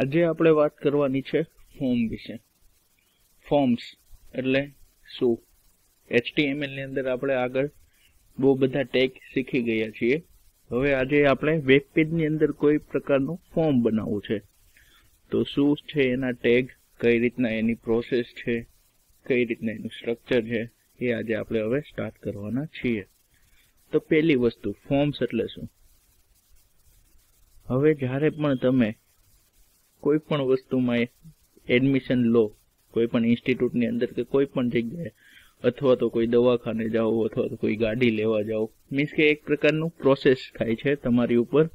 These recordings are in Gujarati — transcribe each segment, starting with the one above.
આજે આપણે વાત કરવાની છે ફોર્મ વિશે. ફોર્મ્સ એટલે શું? એચટીએમએલની અંદર આપણે આગળ બહુ બધા ટેગ શીખી ગયા છીએ. હવે આજે આપણે વેબ પેજની અંદર કોઈ પ્રકારનું ફોર્મ બનાવવું છે. તો શું છે એના ટેગ? કઈ રીતના એની પ્રોસેસ છે? કઈ રીતના એનું સ્ટ્રક્ચર છે? એ આજે આપણે હવે સ્ટાર્ટ કરવાના છીએ. તો પહેલી વસ્તુ, ફોર્મ્સ એટલે શું? હવે જ્યારે પણ તમે કોઈ પણ વસ્તુમાં એડમિશન લો, કોઈ પણ ઇન્સ્ટિટ્યૂટની અંદર કે કોઈ પણ જગ્યાએ, અથવા તો કોઈ દવાખાને જાઓ, અથવા તો કોઈ ગાડી લેવા જાઓ મીન્સ કે એક પ્રકારનું પ્રોસેસ થાય છે તમારી ઉપર.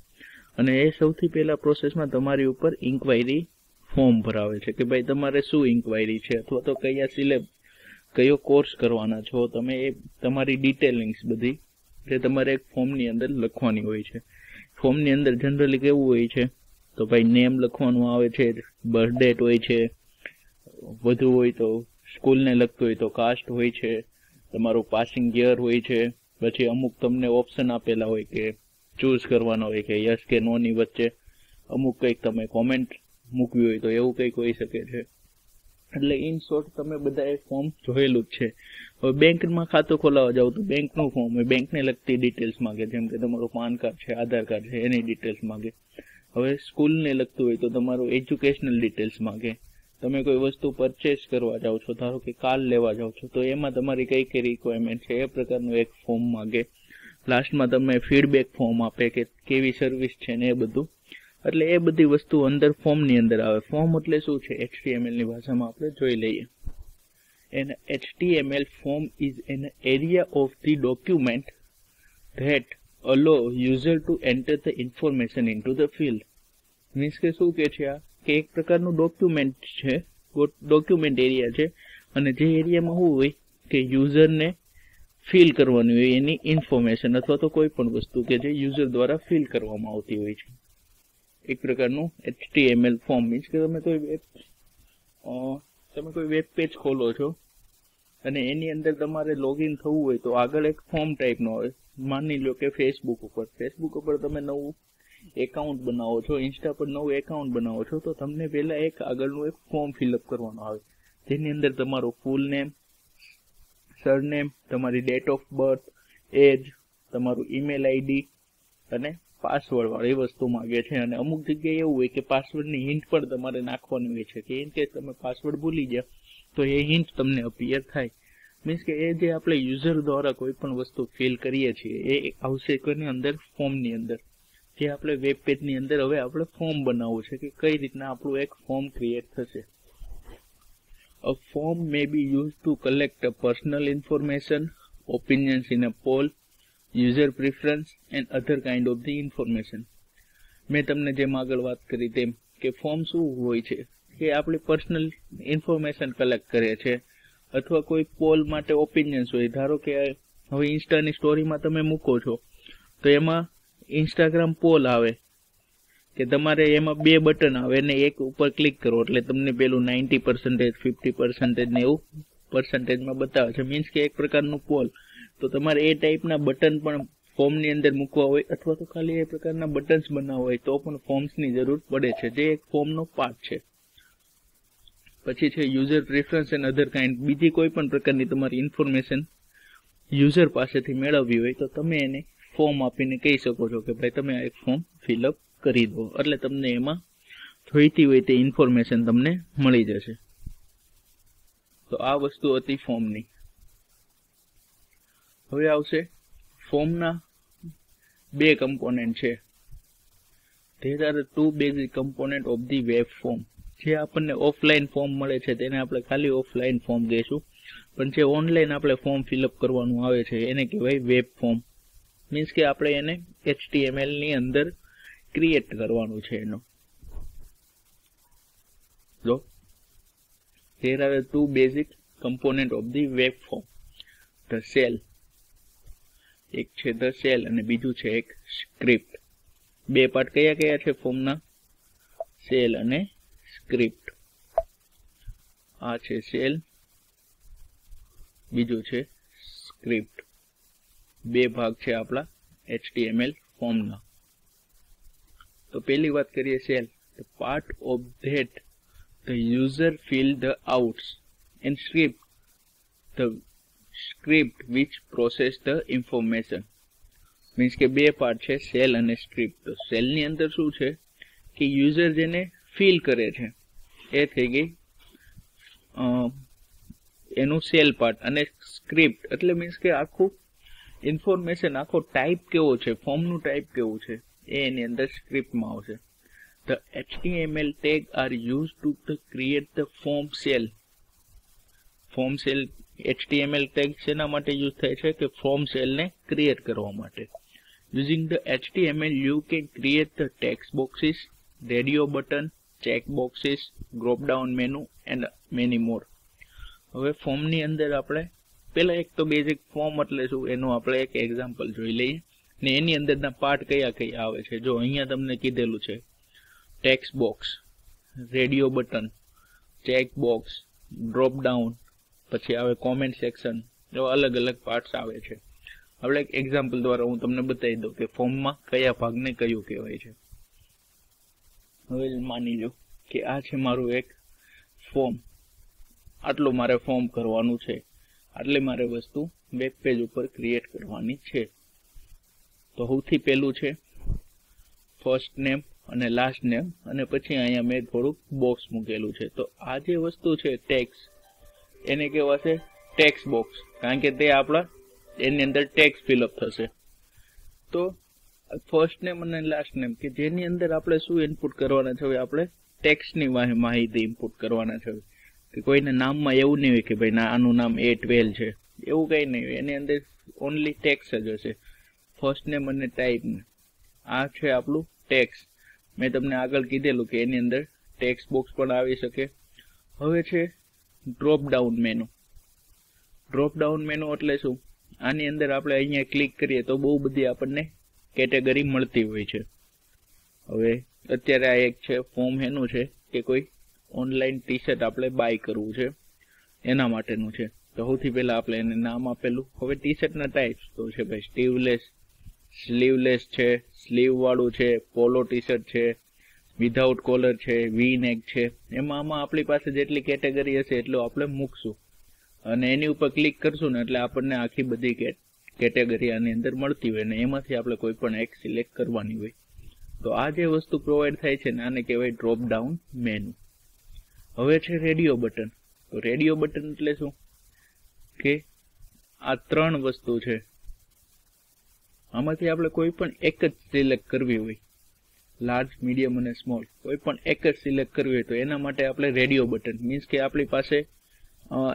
અને એ સૌથી પહેલા પ્રોસેસમાં તમારી ઉપર ઇન્ક્વાયરી ફોર્મ ભરાવે છે કે ભાઈ તમારે શું ઇન્ક્વાયરી છે? અથવા તો કયા સિલેબ કયો કોર્સ કરવાના છો? તમે એ, તમારી ડિટેલિંગ્સ બધી જે તમારે એક ફોર્મની અંદર લખવાની હોય છે. ફોર્મની અંદર જનરલી કેવું હોય છે? તો ભાઈ નેમ લખવાનું આવે છે બર્થ ડેટ હોય છે, વધુ હોય તો સ્કૂલને લગતું હોય તો કાસ્ટ હોય છે, તમારું પાસિંગ યર હોય છે, પછી અમુક તમને ઓપ્શન આપેલા હોય કે ચૂઝ કરવાનો હોય કે યસ કે નો ની વચ્ચે, અમુક કંઈક તમે કોમેન્ટ મૂકવી હોય તો એવું કંઈક હોઈ શકે છે. એટલે ઇન શોર્ટ તમે બધા એ ફોર્મ જોયેલું જ છે. હવે બેંકમાં ખાતું ખોલાવવા જાવ તો બેંકનું ફોર્મ હોય. બેંકને લગતી ડિટેલ્સ માંગે, જેમ કે તમારું પાન કાર્ડ છે, આધાર કાર્ડ છે, એની ડિટેલ્સ માંગે. હવે સ્કૂલને લગતું હોય તો તમારું એજ્યુકેશનલ ડિટેલ્સ માંગે. તમે કોઈ વસ્તુ પરચેસ કરવા જાઓ છો, ધારો કે કાર લેવા જાઓ છો, તો એમાં તમારી કઈ કઈ રિક્વાયરમેન્ટ છે? એ પ્રકારનું એક ફોર્મ માગે. લાસ્ટમાં તમે ફીડબેક ફોર્મ આપે કે કેવી સર્વિસ છે ને એ બધું. એટલે એ બધી વસ્તુ અંદર ફોર્મની અંદર આવે. ફોર્મ એટલે શું છે? એચટીએમએલની ભાષામાં આપણે જોઈ લઈએ. An HTML form is an area of the document that user to enter the information into the field means કે શું કે છે આ? કે એક પ્રકારનું ડોક્યુમેન્ટ છે ડોક્યુમેન્ટ એરિયા છે, અને જે એરિયામાં શું હોય કે યુઝરને ફિલ કરવાની હોય, એની ઇન્ફોર્મેશન અથવા તો કોઈ પણ વસ્તુ કે જે યુઝર દ્વારા ફિલ કરવામાં આવતી હોય છે. એક પ્રકારનું એચટીએમએલ ફોર્મ મીન્સ કે તમે કોઈ વેબ તમે કોઈ વેબ પેજ ખોલો છો અને એની અંદર તમારે લોગિન થવું હોય તો આગળ એક ફોર્મ ટાઈપનો હોય. માની લો કે ફેસબુક ઉપર. ફેસબુક ઉપર તમે નવું એકાઉન્ટ બનાવો છો ઇન્સ્ટા પર નવું એકાઉન્ટ બનાવો છો, તો તમને પહેલા એક આગળનું એક ફોર્મ ફિલઅપ કરવાનું આવે. જેની અંદર તમારો ફૂલ નેમ સરનેમ તમારી ડેટ ઓફ બર્થ એજ તમારું ઈમેલ આઈડી અને પાસવર્ડ એ વસ્તુ માગે છે. અને અમુક જગ્યાએ એવું હોય કે પાસવર્ડની હિન્ટ પણ તમારે નાખવાની હોય છે. કે ઇન કેસ તમે પાસવર્ડ ભૂલી ગયા તો એ હિન્ટ તમને અપિયર થાય. મીન્સ કે એ જે આપણે યુઝર દ્વારા કોઈ પણ વસ્તુ ફિલ કરીએ છીએ એ આવશે કોની અંદર? ફોર્મની અંદર. જે આપણે વેબ પેજની અંદર હવે આપણે ફોર્મ બનાવવું છે કે કઈ રીતના આપણું એક ફોર્મ ક્રિએટ થશે. A form may be used to collect personal information, opinions in a poll, user preference and other kind of the information. મેં તમને જેમ આગળ વાત કરી તેમ કે ફોર્મ શું હોય છે? કે આપણી પર્સનલ ઇન્ફોર્મેશન કલેક્ટ કરે છે અથવા કોઈ પોલ માટે ઓપિનિયન્સ હોય. ધારો કે હવે ઇન્સ્ટાની સ્ટોરીમાં તમે મૂકો છો, તો એમાં ઇન્સ્ટાગ્રામ પોલ આવે. કે તમારે એમાં બે બટન આવે ને એક ઉપર ક્લિક કરો. એટલે તમને પેલું નાઇન્ટી પર્સન્ટેજ ફિફ્ટી પર્સન્ટેજ ને એવું પર્સન્ટેજમાં બતાવે છે. મીન્સ કે એક પ્રકારનું પોલ તો તમારે એ ટાઈપના બટન પણ ફોર્મની અંદર મૂકવા હોય, અથવા તો ખાલી એ પ્રકારના બટન્સ બનાવવા હોય, તો પણ ફોર્મ્સની જરૂર પડે છે. જે એક ફોર્મનો પાર્ટ છે. પછી છે user preference and other kind બીજી કોઈ પણ પ્રકારની તમારી ઇન્ફોર્મેશન યુઝર પાસેથી મેળવવી હોય તો તમે એને ફોર્મ આપીને કહી શકો છો કે ભાઈ તમે આ એક ફોર્મ ફિલઅપ કરી દો. એટલે તમને એમાં જોઈતી હોય તે ઇન્ફોર્મેશન તમને મળી જશે. તો આ વસ્તુ હતી ફોર્મની હવે આવશે ફોર્મના બે કમ્પોનેન્ટ છે. There are two basic component of the web form જે આપણને ઓફલાઈન ફોર્મ મળે છે તેને આપણે ખાલી ઓફલાઈન ફોર્મ કહીશું. પણ જે ઓનલાઈન આપણે ફોર્મ ફિલઅપ કરવાનું આવે છે, એને કહેવાય વેબ ફોર્મ મીન્સ કે આપણે એને એચટીએમએલની અંદર ક્રિએટ કરવાનું છે એનો. જો there are two basic component of the web form. The cell એક છે ધ સેલ અને બીજું છે એક સ્ક્રિપ્ટ બે પાર્ટ કયા કયા છે ફોર્મના સેલ અને સ્ક્રિપ્ટ આ છે સેલ બીજું છે સ્ક્રિપ્ટ બે ભાગ છે આપણા એચટીએમએલ ફોર્મના. તો પહેલી વાત કરીએ cell part of that the user user the outs and script the script script process the information means કે બે પાર્ટ છે સેલ અને સ્ક્રિપ્ટ તો સેલની અંદર શું છે? કે યુઝર જેને ફીલ કરે છે. એ થઈ ગઈ. એનું સેલ પાર્ટ અને સ્ક્રિપ્ટ. એટલે મીન્સ કે આખું ઇન્ફોર્મેશન આખો ટાઈપ કેવો છે? ફોર્મનું ટાઈપ કેવું છે? એ એની અંદર સ્ક્રિપ્ટમાં આવશે. The HTML tag are use to the create the form cell form cell HTML tag શેના માટે યુઝ થાય છે? કે ફોર્મ સેલને ક્રિએટ કરવા માટે. Using the HTML you can create the text boxes radio button check boxes drop down menu and many more હવે ફોર્મની અંદર આપણે, પહેલાં એક તો બેઝિક ફોર્મ એટલે શું? એનું આપણે એક એક્ઝામ્પલ જોઈ લઈએ. ને એની અંદરના પાર્ટ કયા કયા આવે છે? જો અહીંયા તમને કીધેલું છે text box radio button check box drop down પછી આવે કોમેન્ટ સેક્શન એવા અલગ અલગ પાર્ટ્સ આવે છે. આપણે એક એક્ઝામ્પલ દ્વારા હું તમને બતાવી દઉં કે ફોર્મમાં કયા ભાગને કયું કહેવાય છે. હવે માની લો કે આ છે મારું એક ફોર્મ આટલું મારે ફોર્મ કરવાનું છે. આટલી મારે વસ્તુ વેબ પેજ ઉપર ક્રિએટ કરવાની છે. તો સૌથી પહેલું છે ફર્સ્ટ નેમ અને લાસ્ટ નેમ અને પછી અહીંયા મેં થોડુંક બોક્સ મૂકેલું છે. તો આ જે વસ્તુ છે ટેક્સ એને કહેવાશે ટેક્સ બોક્સ કારણ કે તે આપણા, એની અંદર ટેક્સ ફિલઅપ થશે. તો ફર્સ્ટ નેમ અને લાસ્ટ નેમ કે જેની અંદર આપણે શું ઇનપુટ કરવાના છે? આપણે ટેક્સની માહિતી ઇનપુટ કરવાના છે. કે કોઈને નામમાં એવું નહીં હોય કે ભાઈ ના, આનું નામ એ ટ્વેલ છે. એવું કંઈ નહીં હોય. એની અંદર ઓનલી ટેક્સ જ હશે. ફર્સ્ટ નેમ અને ટાઈપ આ છે આપણું ટેક્સ મેં તમને આગળ કીધેલું કે એની અંદર ટેક્સ બોક્સ પણ આવી શકે. હવે છે drop down menu drop down menu એટલે શું? આની અંદર આપણે અહીંયા ક્લિક કરીએ તો બહુ બધી આપણને કેટેગરી મળતી હોય છે. હવે અત્યારે આ એક છે, ફોર્મ એનું છે કે કોઈ ઓનલાઈન ટી શર્ટ આપણે બાય કરવું છે. એના માટેનું છે. તો સૌથી પહેલાં આપણે એને નામ આપેલું. હવે ટી શર્ટના ટાઈપ્સ તો છે ભાઈ સ્ટીવલેસ સ્લીવલેસ છે સ્લીવવાળું છે પોલો ટી શર્ટ છે વિધાઉટ કોલર છે વી નેક છે. એમાં આમાં આપણી પાસે જેટલી કેટેગરી હશે એટલું આપણે મૂકશું. અને એની ઉપર ક્લિક કરશું ને એટલે આપણને આખી બધી કેટેગરી આની અંદર મળતી હોય ને એમાંથી આપણે કોઈ પણ એક સિલેક્ટ કરવાની હોય, તો આ જે વસ્તુ પ્રોવાઈડ થાય છે ને, આને કહેવાય ડ્રોપ ડાઉન મેનુ હવે છે રેડિયો બટન તો રેડિયો બટન એટલે શું? કે આ ત્રણ વસ્તુ છે. આમાંથી આપણે કોઈ પણ એક જ સિલેક્ટ કરવી હોય લાર્જ મીડિયમ અને સ્મોલ કોઈ પણ એક જ સિલેક્ટ કરવી હોય તો એના માટે આપણે રેડિયો બટન મીન્સ કે આપણી પાસે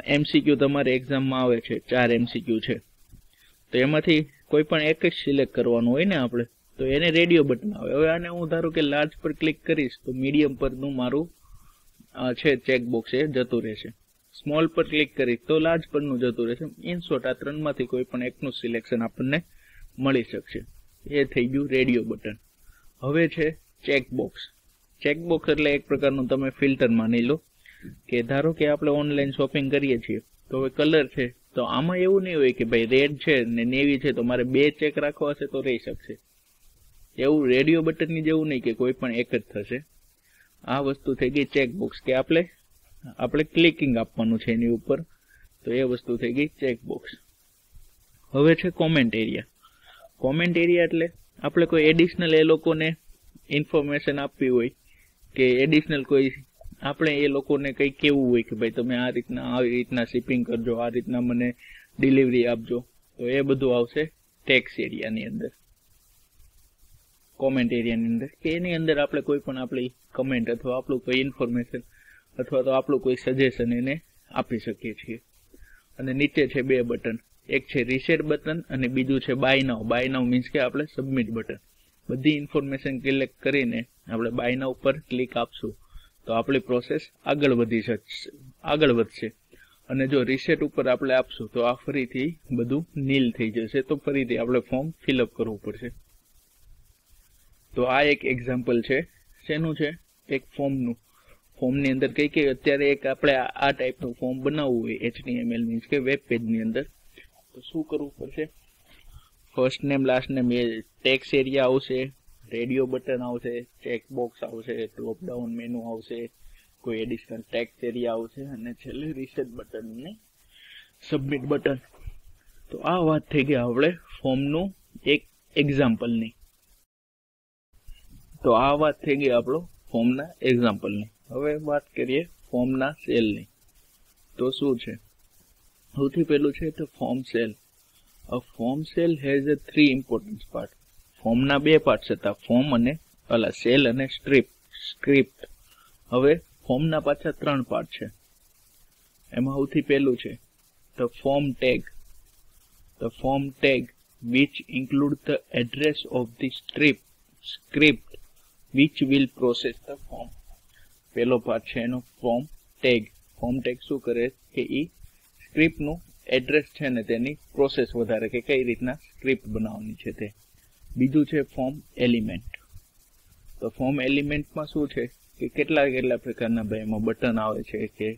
એમસીક્યુ તમારે એક્ઝામમાં આવે છે, ચાર એમસીક્યુ છે. તો એમાંથી કોઈ પણ એક જ સિલેક્ટ કરવાનું હોય ને આપણે, તો એને રેડિયો બટન આવે. હવે આને હું ધારું કે લાર્જ પર ક્લિક કરીશ, તો મીડિયમ પરનું મારું છે ચેકબોક્સ એ જતું રહેશે. સ્મોલ પર ક્લિક કરીશ, તો લાર્જ પરનું જતું રહેશે. ઇન શોર્ટ આ ત્રણમાંથી કોઈ પણ એકનું સિલેક્શન આપણને મળી શકશે. એ થઈ ગયું રેડિયો બટન હવે છે ચેકબોક્સ ચેકબોક્સ એટલે એક પ્રકારનું તમે ફિલ્ટર માની લો, કે ધારો કે આપણે ઓનલાઈન શોપિંગ કરીએ છીએ, તો હવે કલર છે તો આમાં એવું નહીં હોય કે ભાઈ રેડ છે ને નેવી છે, તો મારે બે ચેક રાખવા હશે તો રહી શકશે. એવું રેડિયો બટનની જેવું નહીં કે કોઈ પણ એક જ થશે. આ વસ્તુ થઈ ગઈ ચેકબોક્સ. કે આપણે આપણે ક્લિકિંગ આપવાનું છે એની ઉપર. તો એ વસ્તુ થઈ ગઈ ચેકબોક્સ. હવે છે કોમેન્ટ એરિયા કોમેન્ટ એરિયા એટલે આપણે કોઈ એડિશનલ એ લોકોને ઇન્ફોર્મેશન આપવી હોય કે એડિશનલ કોઈ આપણે એ લોકોને કંઈ કેવું હોય કે ભાઈ તમે આ રીતના, આવી રીતના શિપિંગ કરજો, આ રીતના મને ડિલિવરી આપજો, તો એ બધું આવશે ટેક્સ એરિયાની અંદર. કોમેન્ટ એરિયાની અંદર. કે એની અંદર આપણે કોઈ પણ આપણી કમેન્ટ અથવા આપણું કોઈ ઇન્ફોર્મેશન અથવા તો આપણું કોઈ સજેશન એને આપી શકીએ છીએ. અને નીચે છે બે બટન એક છે રીસેટ બટન અને બીજું છે buy now buy now means કે આપણે સબમિટ બટન બધી ઇન્ફોર્મેશન સિલેક્ટ કરીને આપણે બાય નાવ ઉપર ક્લિક આપશું. તો આપણી પ્રોસેસ આગળ વધી શકશે આગળ વધશે. અને જો રીસેટ ઉપર આપણે આપશું, તો આ ફરીથી બધું નીલ થઈ જશે. તો ફરીથી આપણે ફોર્મ ફિલઅપ કરવું પડશે. તો આ એક એક્ઝામ્પલ છે. શેનું છે? એક ફોર્મનું ફોર્મની અંદર કઈ કઈ, અત્યારે એક આપણે આ ટાઈપનું ફોર્મ બનાવવું હોય એચટીએમએલ મીન્સ કે વેબ પેજની અંદર. તો શું કરવું પડશે? ફર્સ્ટ નેમ લાસ્ટ નેમ એ ટેક્સ એરિયા આવશે. રેડિયો બટન આવશે ચેક બોક્સ આવશે ડ્રોપ ડાઉન મેનુ આવશે, કોઈ એડિશનલ ટેક્સ એરિયા આવશે અને છેલ્લે રીસેટ બટન ને સબમિટ બટન તો આ વાત થઈ ગઈ આપણે ફોર્મનું એક એક્ઝામ્પલની તો આ વાત થઈ ગઈ આપણો ફોર્મના એક્ઝામ્પલની હવે વાત કરીએ ફોર્મના સેલની તો શું છે? સૌથી પહેલું છે તો form cell a form cell has a three important part ફોર્મના બે પાર્ટ હતા ફોર્મ અને, અલા, સેલ અને સ્ટ્રીપ સ્ક્રિપ્ટ. હવે ફોર્મના પાછા ત્રણ પાર્ટ છે. એમાં સૌથી પહેલું છે, the form tag. The form tag, which include the address of the script which will process the form. પહેલો પાર્ટ છે એનો, ફોર્મ ટેગ. ફોર્મ ટેગ શું કરે? કે એ સ્ક્રિપ્ટનું એડ્રેસ છે ને તેની પ્રોસેસ વધારે કે કઈ રીતના સ્ક્રિપ્ટ બનાવવાની છે તે. બીજું છે ફોર્મ એલિમેન્ટ. તો ફોર્મ એલિમેન્ટમાં શું છે કે કેટલા કેટલા પ્રકારના ભાઈ એમાં બટન આવે છે કે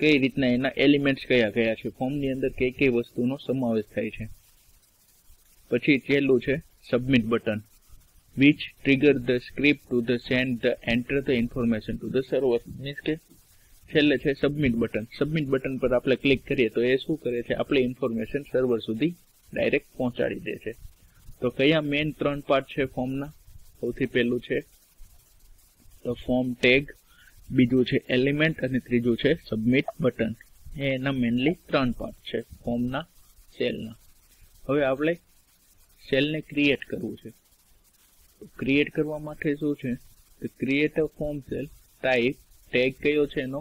કઈ રીતના એના એલિમેન્ટ્સ કયા કયા છે, ફોર્મની અંદર કઈ કઈ વસ્તુનો સમાવેશ થાય છે. પછી છેલ્લું છે submit button, which trigger the script to the send the enter the information to the server. Means કે છેલ્લે છે સબમિટ બટન. સબમિટ બટન પર આપણે ક્લિક કરીએ તો એ શું કરે છે? આપણે ઇન્ફોર્મેશન સર્વર સુધી ડાયરેક્ટ પહોંચાડી દે છે. તો કયા મેઇન ત્રણ પાર્ટ છે ફોર્મના સૌથી પહેલું છે, તો ફોર્મ ટેગ બીજું છે એલિમેન્ટ અને ત્રીજું છે સબમિટ બટન એ એના મેનલી ત્રણ પાર્ટ છે ફોર્મના સેલના હવે આપણે સેલને ક્રિએટ કરવું છે. ક્રિએટ કરવા માટે શું છે? તો create a form cell type tag કયો છે એનો?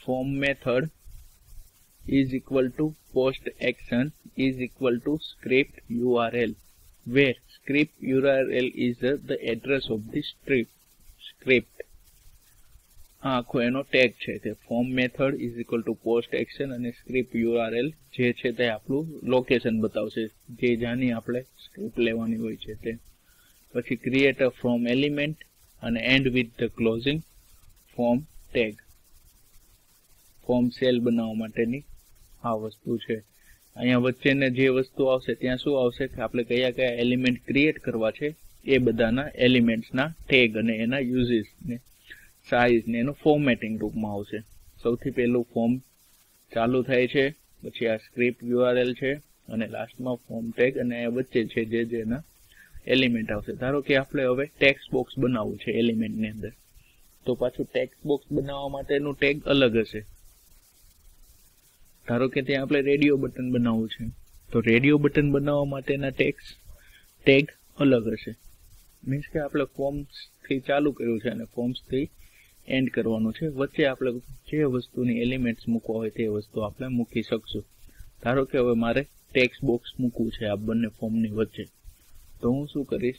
Form method is equal to post action is equal to script U R url. Where script url is the address of the strip script. આ આખો એનો ટેગ છે તે form method is equal to post action અને સ્ક્રિપ્ટ યુઆરએલ જે છે તે આપણું લોકેશન બતાવશે. જે જાની આપણે સ્ક્રિપ્ટ લેવાની હોય છે તે. પછી ક્રિએટ અ ફ્રોમ એલિમેન્ટ અને end with the closing form tag form cell બનાવવા માટેની આ વસ્તુ છે. અહીંયા વચ્ચેને જે વસ્તુ આવશે, ત્યાં શું આવશે કે આપણે કયા કયા એલિમેન્ટ ક્રિએટ કરવા છે, એ બધાના એલિમેન્ટ્સના ટેગ અને એના યુઝિસ ને સાઇઝ ને એનું ફોર્મેટિંગ રૂપમાં આવશે. સૌથી પહેલું ફોર્મ ચાલુ થાય છે, પછી આ સ્ક્રિપ્ટ યુઆરએલ છે, અને લાસ્ટમાં ફોર્મ ટેગ અને વચ્ચે છે જે જેના એલિમેન્ટ આવશે. ધારો કે આપણે હવે ટેક્સ બોક્સ બનાવવું છે એલિમેન્ટની અંદર. તો પાછું ટેક્સ બોક્સ બનાવવા માટેનું ટેગ અલગ હશે. ધારો કે ત્યાં આપણે રેડિયો બટન બનાવવું છે, તો રેડિયો બટન બનાવવા માટેના ટેક્સ, ટેગ અલગ હશે. મીન્સ કે આપણે ફોર્મ્સથી ચાલુ કર્યું છે અને ફોર્મ્સથી એન્ડ કરવાનું છે. વચ્ચે આપણે જે વસ્તુની એલિમેન્ટ્સ મૂકવા હોય તે વસ્તુ આપણે મૂકી શકશું. ધારો કે હવે મારે ટેક્સ બોક્સ મૂકવું છે આ બંને ફોર્મની વચ્ચે. તો હું શું કરીશ?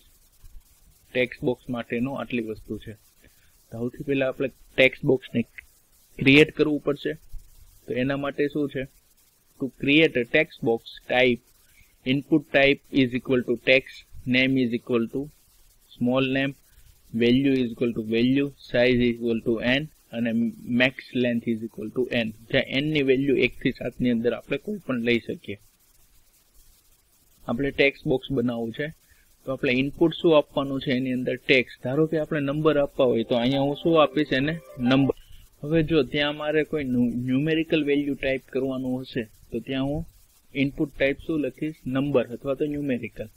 ટેક્સ બોક્સ માટેનું આટલી વસ્તુ છે. સૌથી પહેલાં આપણે ટેક્સ બોક્સને ક્રિએટ કરવું પડશે. તો એના માટે શું છે? To create a text box type input type is equal to text name is equal to small name value is equal to value size is equal to N અને max length is equal to N જ્યાં એનની વેલ્યુ એકથી સાતની અંદર આપણે કોઈ પણ લઈ શકીએ. આપણે ટેક્સ બોક્સ બનાવવું છે. તો આપણે ઇનપુટ શું આપવાનું છે એની અંદર ટેક્સ ધારો કે આપણે નંબર આપવા હોય તો અહીંયા હું શું આપીશ એને? નંબર હવે જો ત્યાં મારે કોઈ ન્યુમેરિકલ વેલ્યુ ટાઈપ કરવાનું હશે, તો ત્યાં હું ઇનપુટ ટાઈપ શું લખીશ? નંબર અથવા તો ન્યુમેરિકલ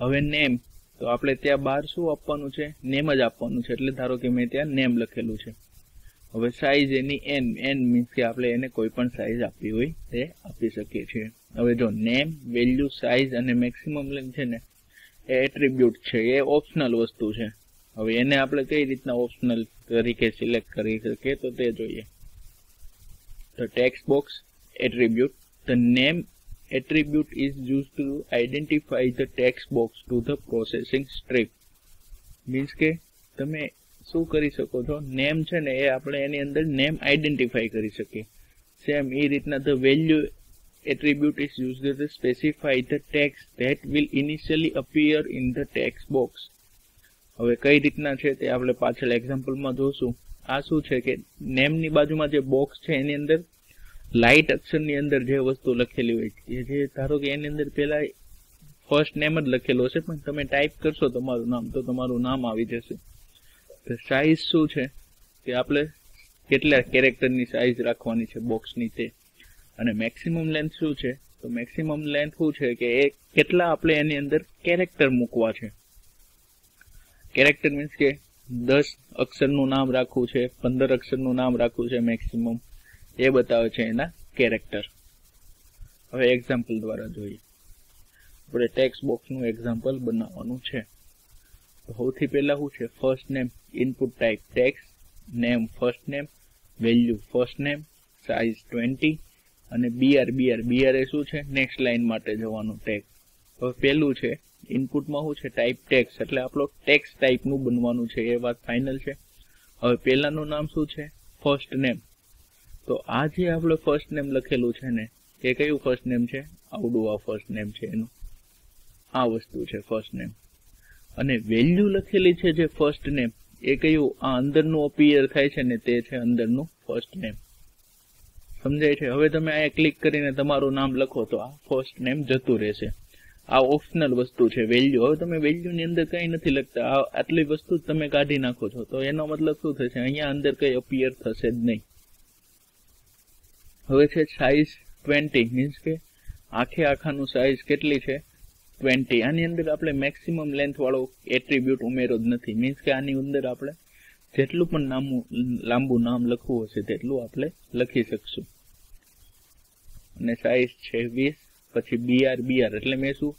હવે નેમ તો આપણે ત્યાં બહાર શું આપવાનું છે? નેમ જ આપવાનું છે, એટલે ધારો કે મેં ત્યાં નેમ લખેલું છે. હવે સાઈઝ એની એન એન મીન્સ કે આપણે એને કોઈ પણ સાઈઝ આપવી હોય તે આપી શકીએ છીએ. હવે જો નેમ વેલ્યુ સાઈઝ અને મેક્સિમમ લેન્થ છે ને, એ એટ્રીબ્યુટ છે, એ ઓપ્શનલ વસ્તુ છે. હવે એને આપણે કઈ રીતના ઓપ્શનલ તરીકે સિલેક્ટ કરી શકીએ તો તે જોઈએ તો text box attribute the name attribute is used to identify the text box to the processing strip means કે તમે શું કરી શકો છો નેમ છે ને એ આપણે એની અંદર નેમ આઈડેન્ટિફાઈ કરી શકીએ સેમ એ રીતના the value attribute is used to specify the text that will initially appear in the text box હવે કઈ રીતના છે તે આપણે પાછળ એક્ઝામ્પલમાં જોશું. આ શું છે કે નેમની બાજુમાં જે બોક્સ છે એની અંદર લાઇટ અક્ષરની અંદર જે વસ્તુ લખેલી હોય છે. જે ધારો કે એની અંદર પેલા ફર્સ્ટ નેમ જ લખેલો છે પણ તમે ટાઈપ કરશો તમારું નામ, તો તમારું નામ આવી જશે. તો સાઇઝ શું છે? કે આપણે કેટલા કેરેક્ટરની સાઇઝ રાખવાની છે બોક્સની તે. અને મેક્સિમમ લેન્થ શું છે? તો મેક્સિમમ લેન્થ શું છે કે એ કેટલા આપણે એની અંદર કેરેક્ટર મૂકવા છે? કેરેક્ટર મીન્સ કે દસ અક્ષરનું નામ રાખવું છે, પંદર અક્ષરનું નામ રાખવું છે મેક્સિમમ એ બતાવે છે એના કેરેક્ટર હવે એક્ઝામ્પલ દ્વારા જોઈએ. આપણે ટેક્સ્ટ બોક્સનું એક્ઝામ્પલ બનાવવાનું છે. સૌથી પહેલાં શું છે? First name input type text name first name value first name size twenty અને બીઆર બીઆર બીઆર એ શું છે? નેક્સ્ટ લાઇન માટે જવાનું ટેગ હવે પહેલું છે ઇનપુટમાં શું છે? ટાઈપ ટેક્સ એટલે આપણો ટેક્સ ટાઈપનું બનવાનું છે. એ વાત ફાઇનલ છે. હવે પહેલાનું નામ શું છે? ફર્સ્ટ નેમ તો આ જે આપણે ફર્સ્ટ નેમ લખેલું છે ને, એ કયું ફર્સ્ટ નેમ છે? આવડું આ ફર્સ્ટ નેમ છે એનું. આ વસ્તુ છે ફર્સ્ટ નેમ અને વેલ્યુ લખેલી છે જે ફર્સ્ટ નેમ એ કયું? આ અંદરનું અપિયર થાય છે ને, તે છે અંદરનું ફર્સ્ટ નેમ સમજાય છે? હવે તમે અહીંયા ક્લિક કરીને તમારું નામ લખો તો આ ફર્સ્ટ નેમ જતું રહેશે. આ ઓપ્શનલ વસ્તુ છે વેલ્યુ હવે તમે વેલ્યુની અંદર કંઈ નથી લખતા. આ આટલી વસ્તુ તમે કાઢી નાખો છો. તો એનો મતલબ શું થશે? અહીંયા અંદર કંઈ અપિયર થશે જ નહીં. હવે છે સાઈઝ ટ્વેન્ટી મીન્સ કે આખે આખાનું સાઈઝ કેટલી છે? ટ્વેન્ટી આની અંદર આપણે મેક્સિમમ લેન્થ વાળો એટ્રીબ્યુટ ઉમેરો જ નથી. મીન્સ કે આની અંદર આપણે જેટલું પણ નામું, લાંબુ નામ લખવું હશે, તેટલું આપણે લખી શકશું. અને સાઈઝ છે વીસ. પછી બીઆર બીઆર એટલે મેં શું?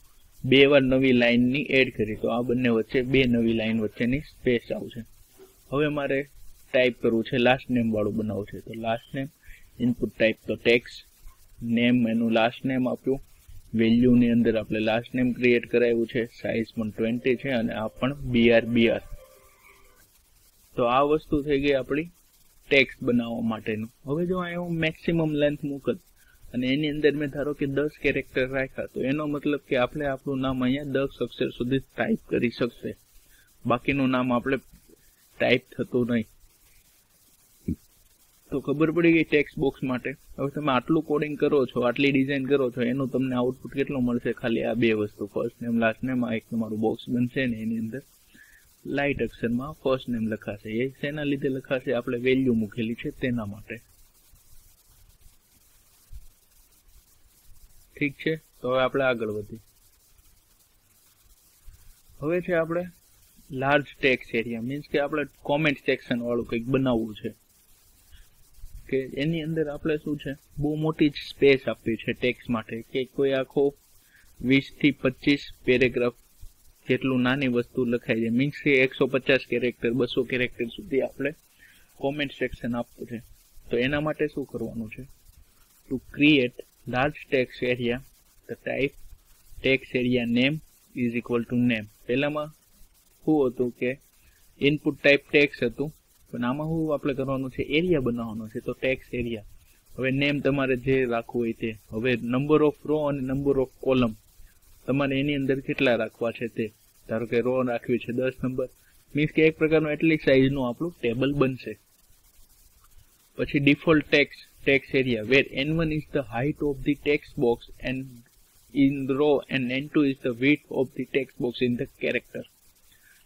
બે વાર નવી લાઇનની એડ કરી. તો આ બંને વચ્ચે બે નવી લાઈન વચ્ચેની સ્પેસ આવશે. હવે મારે ટાઈપ કરવું છે લાસ્ટ નેમ વાળું બનાવવું છે. તો લાસ્ટ નેમ ઇનપુટ ટાઈપ તો ટેક્સ નેમ એનું લાસ્ટ નેમ આપ્યું. વેલ્યુની અંદર આપણે લાસ્ટ નેમ ક્રિએટ કરાવ્યું છે. સાઇઝ પણ ટ્વેન્ટી છે અને આ પણ બીઆર બીઆર તો આ વસ્તુ થઈ ગઈ આપણી ટેક્સ બનાવવા માટેનું. હવે જો અહીંયા હું મેક્સિમમ લેન્થ મૂકત અને એની અંદર મેં ધારો કે દસ કેરેક્ટર રાખ્યા, તો એનો મતલબ કે આપણે આપણું નામ અહીંયા દસ અક્ષર સુધી ટાઈપ કરી શકશે. બાકીનું નામ આપણે ટાઈપ થતું નહીં. તો ખબર પડી ગઈ ટેક્સ્ટ બોક્સ માટે. હવે તમે આટલું કોડિંગ કરો છો, આટલી ડિઝાઇન કરો છો, એનું તમને આઉટપુટ કેટલું મળશે? ખાલી આ બે વસ્તુ ફર્સ્ટ નેમ લાસ્ટ નેમ આ એક તમારું બોક્સ બનશે ને એની અંદર લાઇટ અક્ષરમાં ફર્સ્ટ નેમ લખાશે. એ શેના લીધે લખાશે? આપણે વેલ્યુ મૂકેલી છે તેના માટે. ઠીક છે? તો હવે આપણે આગળ વધીએ. હવે છે આપણે લાર્જ ટેક્સ એરિયા મીન્સ કે આપણે કોમેન્ટ સેક્શન વાળું કંઈક બનાવવું છે. કે એની અંદર આપણે શું છે? બહુ મોટી જ સ્પેસ આપવી છે ટેક્સ માટે, કે કોઈ આખો વીસથી પચીસ પેરેગ્રાફ જેટલું નાની વસ્તુ લખાય છે મીન્સ કે એકસો પચાસ કેરેક્ટર બસો કેરેક્ટર સુધી આપણે કોમેન્ટ સેક્શન આપવું છે. તો એના માટે શું કરવાનું છે? To create large text area the type text area name is equal to name પહેલામાં શું હતું કે ઇનપુટ ટાઈપ ટેક્સ હતું, પણ આમાં શું આપણે કરવાનું છે? એરિયા બનાવવાનો છે, તો ટેક્સ એરિયા હવે નેમ તમારે જે રાખવું હોય તે. હવે નંબર ઓફ રો અને નંબર ઓફ કોલમ તમારે એની અંદર કેટલા રાખવા છે તે? ધારો કે રો રાખવી છે દસ નંબર મીન્સ કે એક પ્રકારનું એટલી સાઇઝનું આપણું ટેબલ બનશે. પછી default text area where N one is the height of the text box and in the row and n2 is the width of the text box in the character.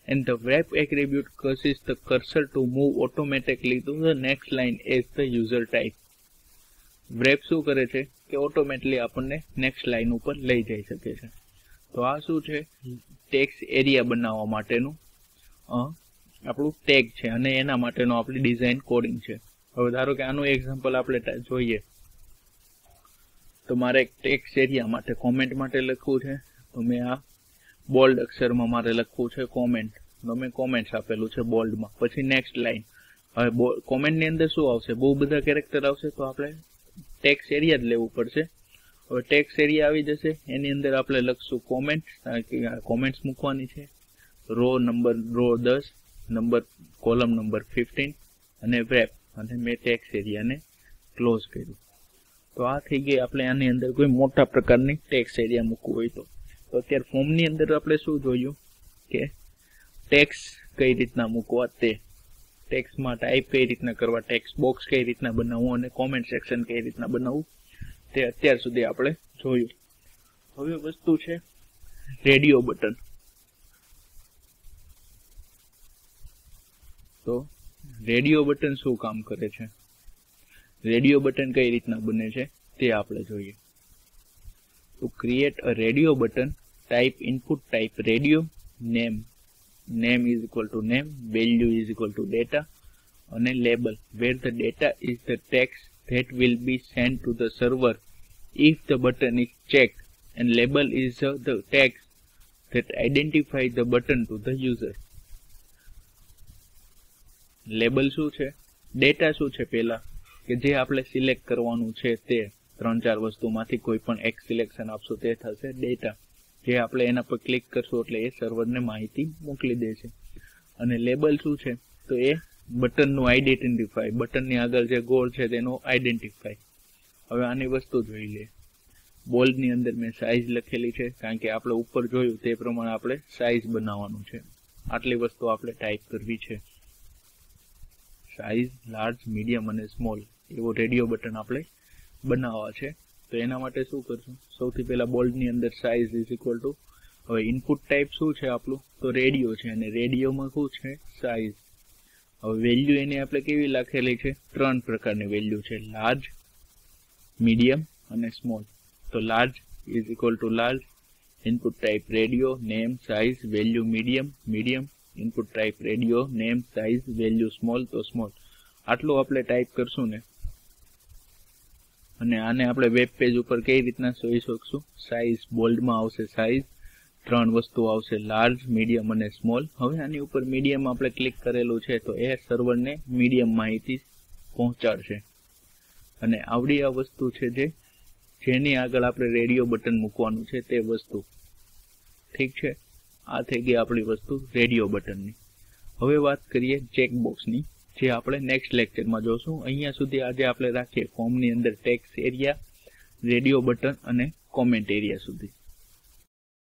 And the wrap attribute causes the cursor to move automatically to the next line as the user type. wrap શું કરે છે કે ઓટોમેટિકલી આપણને નેક્સ્ટ લાઈન ઉપર લઈ જઈ શકે છે તો આ શું છે ટેક્સ એરિયા બનાવવા માટેનું આપણું ટેગ છે અને એના માટેનો આપણી ડિઝાઇન કોડિંગ છે હવે ધારો કે આનું એક્ઝામ્પલ આપણે જોઈએ. તો મારે ટેક્સ એરિયા માટે કોમેન્ટ માટે લખવું છે. તો મેં આ બોલ્ડ અક્ષરમાં મારે લખવું છે કોમેન્ટ તો મેં કોમેન્ટ્સ આપેલું છે બોલ્ડમાં પછી નેક્સ્ટ લાઇન હવે કોમેન્ટની અંદર શું આવશે? બહુ બધા કેરેક્ટર આવશે, તો આપણે ટેક્સ એરિયા જ લેવું પડશે. હવે ટેક્સ એરિયા આવી જશે. એની અંદર આપણે લખશું કોમેન્ટ કોમેન્ટ્સ મૂકવાની છે. રો નંબર રો દસ નંબર કોલમ નંબર ફિફ્ટીન અને વેબ અને મેં ટેક્સ એરિયાને ક્લોઝ કર્યું. તો આ થઈ ગઈ આપણે આની અંદર કોઈ મોટા પ્રકારની ટેક્સ એરિયા મૂકવું હોય તો. અત્યારે ફોર્મની અંદર આપણે શું જોયું? કે ટેક્સ કઈ રીતના મૂકવા તે. ટેક્સમાં ટાઈપ કઈ રીતના કરવા ટેક્સ બોક્સ કઈ રીતના બનાવવું અને કોમેન્ટ સેક્શન કઈ રીતના બનાવવું તે અત્યાર સુધી આપણે જોયું. હવે વસ્તુ છે રેડિયો બટન તો રેડિયો બટન શું કામ કરે છે રેડિયો બટન કઈ રીતના બને છે તે આપણે જોઈએ create a radio button type input type radio name name is equal to name value is equal to data and a label where the data is the text that will be sent to the server if the button is checked and label is uh, the text that identifies the button to the user label શું છે? ડેટા શું છે પહેલાં? કે જે આપણે સિલેક્ટ કરવાનું છે તે ત્રણ ચાર વસ્તુમાંથી કોઈ પણ એક સિલેક્શન આપશો તે થશે ડેટા. જે આપણે એના પર ક્લિક કરશું એટલે એ સર્વરને માહિતી મોકલી દે છે. અને લેબલ શું છે? તો એ બટનનું આઈડેન્ટિફાય બટનની આગળ જે ગોળ છે તેનો આઈડેન્ટિફાય હવે આની વસ્તુ જોઈ લે બોલ્ડની અંદર મેં સાઇઝ લખેલી છે, કારણ કે આપણે ઉપર જોયું તે પ્રમાણે આપણે સાઇઝ બનાવવાનું છે. આટલી વસ્તુ આપણે ટાઈપ કરવી છે. સાઈઝ લાર્જ મીડિયમ અને સ્મોલ એવો રેડિયો બટન આપણે બનાવવા છે. તો એના માટે શું કરશું? સૌથી પહેલાં બોલ્ડની અંદર સાઇઝ ઇઝ ઇક્વલ ટુ હવે ઇનપુટ ટાઈપ શું છે આપણું? તો રેડિયો છે અને રેડિયોમાં શું છે? સાઈઝ હવે વેલ્યુ એની આપણે કેવી લખેલી છે? ત્રણ પ્રકારની વેલ્યુ છે. લાર્જ મીડિયમ અને સ્મોલ તો large is equal to large input type radio name size value medium medium input type radio name size value small તો સ્મોલ આટલું આપણે ટાઈપ કરશું ને. અને આને આપણે વેબ પેજ ઉપર કઈ રીતના જોઈ શકશું? સાઇઝ બોલ્ડમાં આવશે સાઇઝ ત્રણ વસ્તુ આવશે લાર્જ મીડિયમ અને સ્મોલ હવે આની ઉપર મીડિયમ આપણે ક્લિક કરેલું છે તો એ સર્વરને મીડિયમ માહિતી પહોંચાડશે. અને આવડી આ વસ્તુ છે જે, જેની આગળ આપણે રેડિયો બટન મૂકવાનું છે તે વસ્તુ. ઠીક છે? આ થઈ ગઈ આપણી વસ્તુ, રેડિયો બટનની. હવે વાત કરીએ ચેકબોક્સની, જે આપણે નેક્સ્ટ લેક્ચરમાં જોશું. અહીંયા સુધી આજે આપણે રાખીએ ફોર્મની અંદર ટેક્સ એરિયા રેડિયો બટન અને કોમેન્ટ એરિયા સુધી.